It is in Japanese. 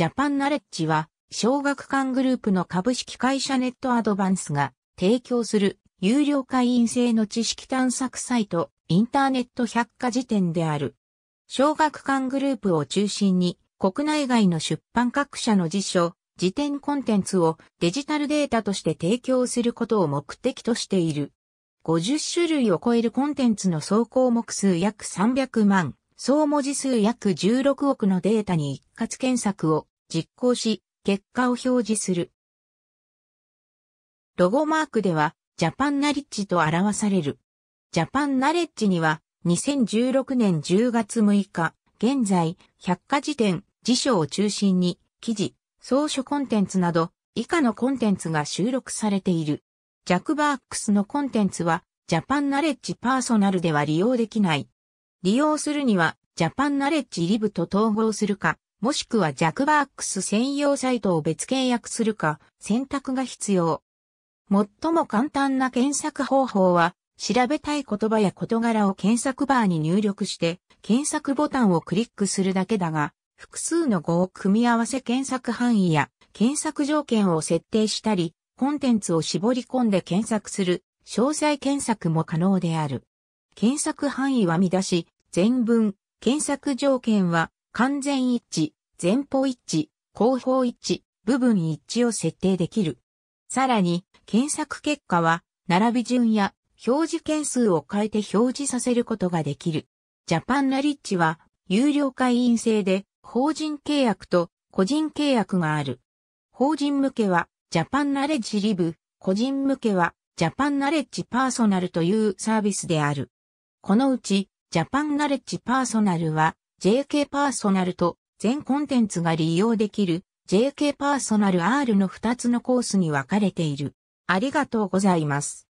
ジャパンナレッジは、小学館グループの株式会社ネットアドバンスが提供する有料会員制の知識探索サイト、インターネット百科事典である。小学館グループを中心に、国内外の出版各社の辞書、辞典コンテンツをデジタルデータとして提供することを目的としている。50種類を超えるコンテンツの総項目数約300万、総文字数約16億のデータに一括検索を実行し、結果を表示する。ロゴマークでは、ジャパンナリッジと表される。ジャパンナレッジには、2016年10月6日、現在、百科事典、辞書を中心に、記事、草書コンテンツなど、以下のコンテンツが収録されている。ジャックバークスのコンテンツは、ジャパンナレッジパーソナルでは利用できない。利用するには、ジャパンナレッジリブと統合するか、もしくはジャクバークス専用サイトを別契約するか、選択が必要。最も簡単な検索方法は、調べたい言葉や事柄を検索バーに入力して、検索ボタンをクリックするだけだが、複数の語を組み合わせ検索範囲や検索条件を設定したり、コンテンツを絞り込んで検索する詳細検索も可能である。検索範囲は見出し、全文、検索条件は完全一致、前方一致、後方一致、部分一致を設定できる。さらに、検索結果は、並び順や表示件数を変えて表示させることができる。ジャパンナリッジは、有料会員制で、法人契約と個人契約がある。法人向けは、ジャパンナレッジリブ、個人向けは、ジャパンナレッジパーソナルというサービスである。このうち、ジャパンナレッジパーソナルは、JK パーソナルと全コンテンツが利用できる JK パーソナル R の2つのコースに分かれている。ありがとうございます。